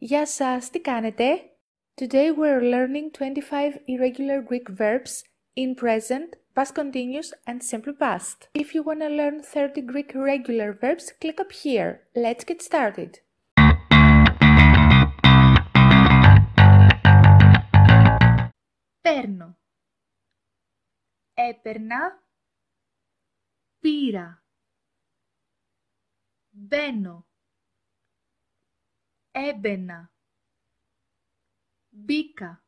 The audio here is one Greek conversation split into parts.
Γεια σας, τι κάνετε? Today we're learning 25 irregular Greek verbs in present, past continuous and simple past. If you want to learn 30 Greek regular verbs, click up here. Let's get started. Παίρνω. Έπαιρνα. Πήρα. Μπαίνω Έμπαινα, μπήκα,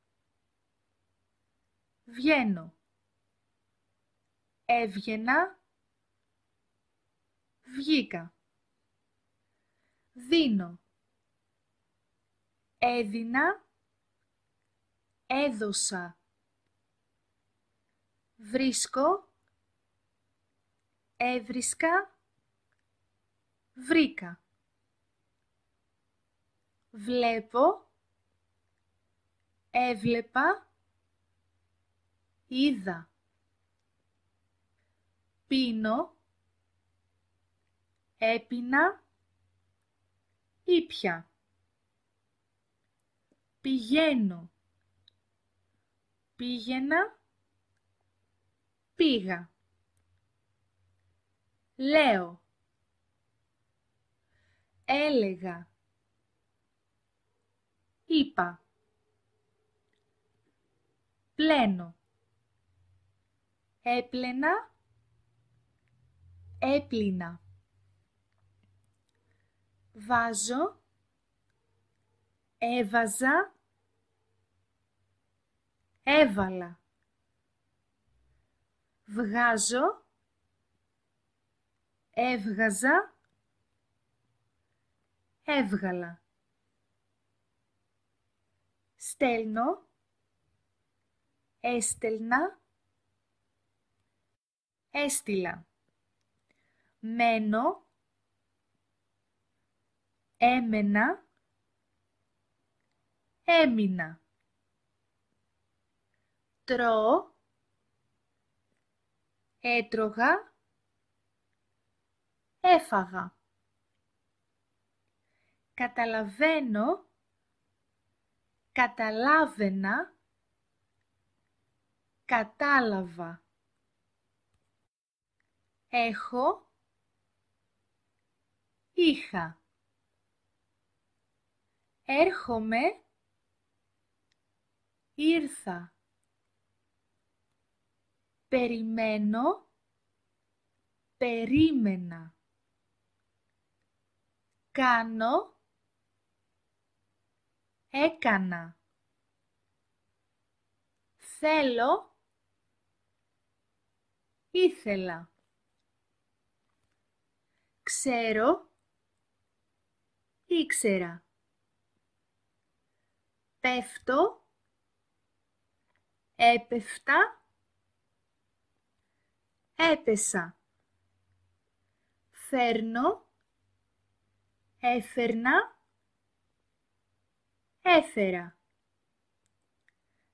βγαίνω, έβγαινα, βγήκα, δίνω, έδινα, έδωσα, βρίσκω, έβρισκα, βρήκα βλέπω, έβλεπα, είδα. Πίνω, έπινα, ήπια. Πηγαίνω, πήγαινα, πήγα. Λέω, έλεγα, είπα. Πλένω. Έπλαινα. Έπλυνα. Βάζω. Έβαζα. Έβαλα. Βγάζω. Έβγαζα. Έβγαλα στέλνω, έστελνα, έστειλα. Μένω, έμενα, έμεινα. Τρώω, έτρωγα, έφαγα. Καταλαβαίνω, καταλάβαινα, κατάλαβα. Έχω, είχα. Έρχομαι, ήρθα. Περιμένω, περίμενα. Κάνω, έκανα. Θέλω, ήθελα. Ξέρω, ήξερα. Πέφτω, έπεφτα, έπεσα. Φέρνω, έφερνα, έφερα.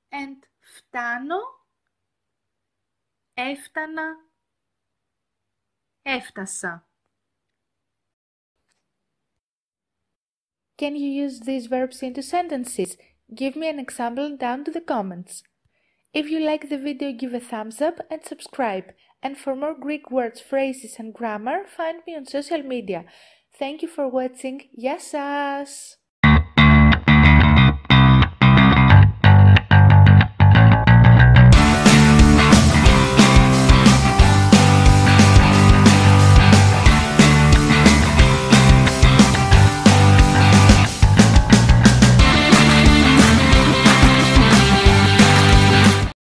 And φτάνω, έφτανα, έφτασα. Can you use these verbs into sentences? Give me an example down to the comments. If you like the video, give a thumbs up and subscribe. And for more Greek words, phrases and grammar, find me on social media. Thank you for watching. Γεια σας!